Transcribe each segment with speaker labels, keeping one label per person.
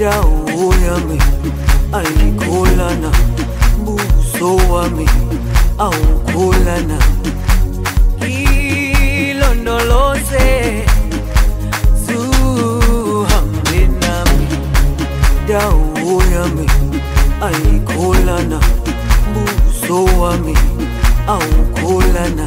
Speaker 1: dawo yami ayikholana buso wami awukholana ilondoloze zuhambe nami dawo yami ayikholana buso wami awukholana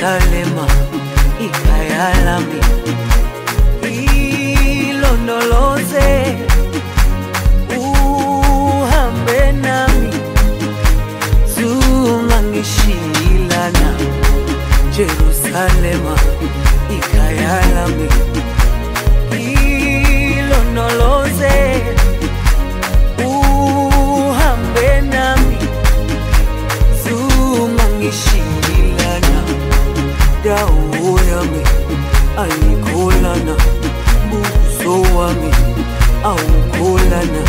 Speaker 1: Jerusalema ikhaya lami ilondoloze uhambe nami. Zungangishilana Jerusalema yami ayikholana buso wami awukholana